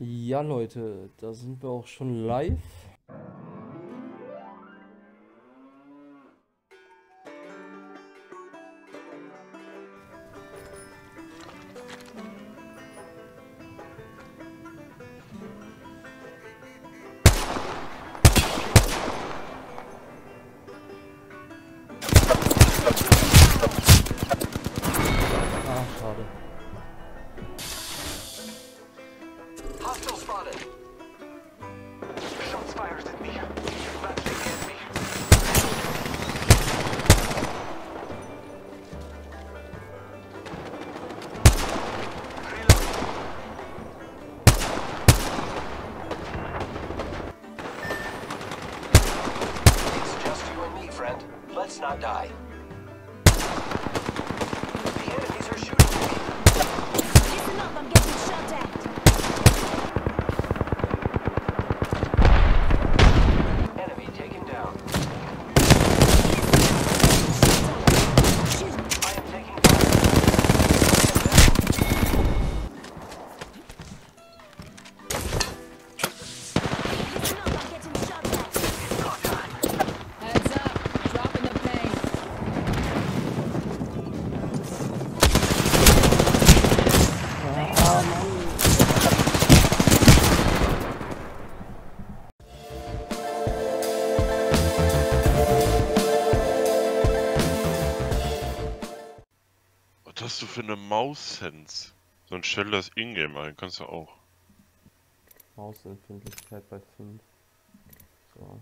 Ja, Leute, da sind wir auch schon live. Hostile spotted. Shots fired at me. That's the enemy. It's just. Let's not die. Was hast du für eine Maus-Sense? So ein stell das Ingame ein, kannst du auch. Mausempfindlichkeit bei 5. So.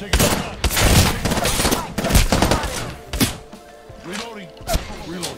Reloading. Reloading. Reloading.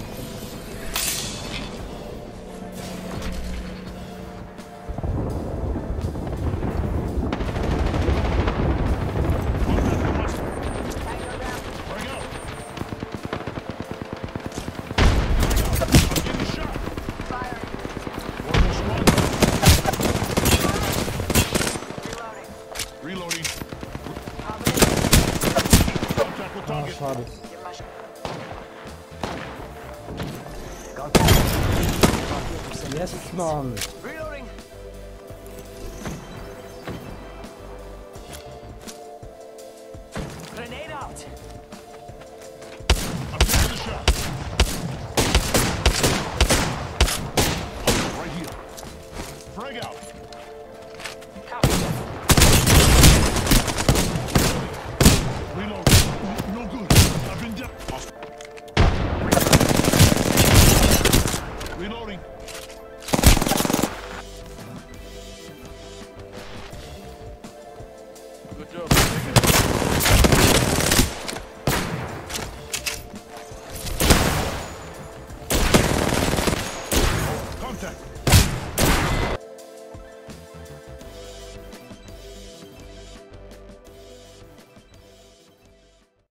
schade. Yes, Mann.